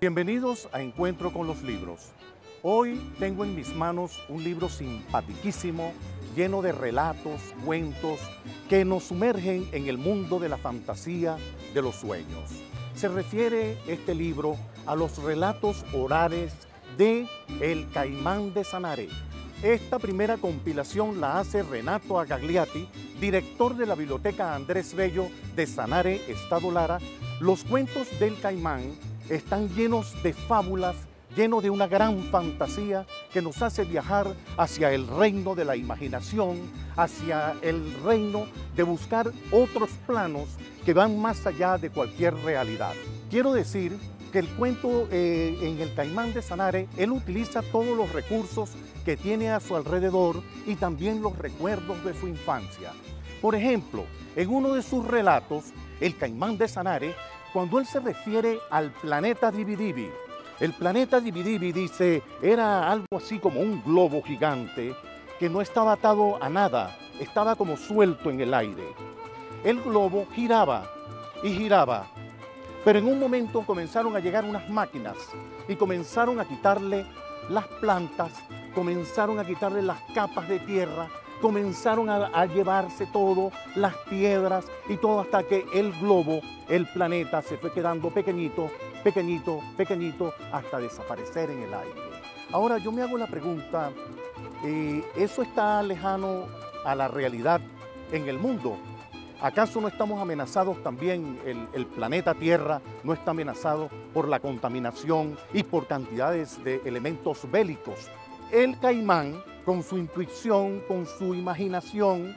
Bienvenidos a Encuentro con los Libros. Hoy tengo en mis manos un libro simpaticísimo, lleno de relatos, cuentos, que nos sumergen en el mundo de la fantasía, de los sueños. Se refiere este libro a los relatos orales de El Caimán de Sanaré. Esta primera compilación la hace Renato Agagliati, director de la Biblioteca Andrés Bello de Sanare, Estado Lara. Los cuentos del Caimán están llenos de fábulas, llenos de una gran fantasía que nos hace viajar hacia el reino de la imaginación, hacia el reino de buscar otros planos que van más allá de cualquier realidad. Quiero decir que el cuento eh, en el Caimán de Sanare, él utiliza todos los recursos que tiene a su alrededor y también los recuerdos de su infancia. Por ejemplo, en uno de sus relatos, el Caimán de Sanare, cuando él se refiere al planeta Dividivi, el planeta Dividivi dice, era algo así como un globo gigante que no estaba atado a nada, estaba como suelto en el aire. El globo giraba y giraba, pero en un momento comenzaron a llegar unas máquinas y comenzaron a quitarle las plantas, comenzaron a quitarle las capas de tierra, comenzaron a, llevarse todo, las piedras y todo hasta que el globo, el planeta, se fue quedando pequeñito, pequeñito, pequeñito, hasta desaparecer en el aire. Ahora yo me hago la pregunta, eh, ¿eso está lejano a la realidad en el mundo? ¿Acaso no estamos amenazados también, el, el, planeta Tierra no está amenazado por la contaminación y por cantidades de elementos bélicos? El caimán con su intuición, con su imaginación,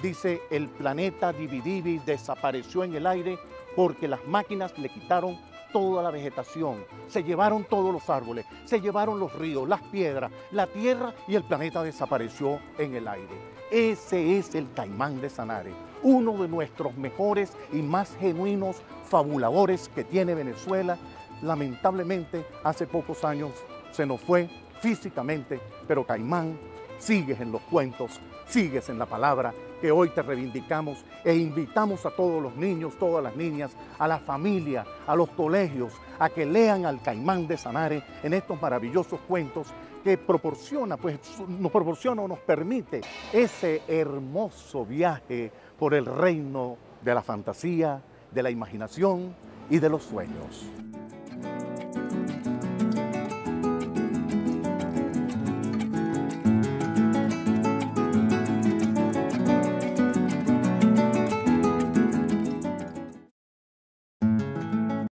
dice, el planeta Dividivi desapareció en el aire porque las máquinas le quitaron toda la vegetación, se llevaron todos los árboles, se llevaron los ríos, las piedras, la tierra y el planeta desapareció en el aire. Ese es el caimán de Sanare, uno de nuestros mejores y más genuinos fabuladores que tiene Venezuela. Lamentablemente, hace pocos años se nos fue físicamente, pero Caimán sigues en los cuentos, sigues en la palabra que hoy te reivindicamos e invitamos a todos los niños, todas las niñas, a la familia, a los colegios, a que lean al Caimán de Sanare en estos maravillosos cuentos que proporciona, pues nos proporciona o nos permite ese hermoso viaje por el reino de la fantasía, de la imaginación y de los sueños.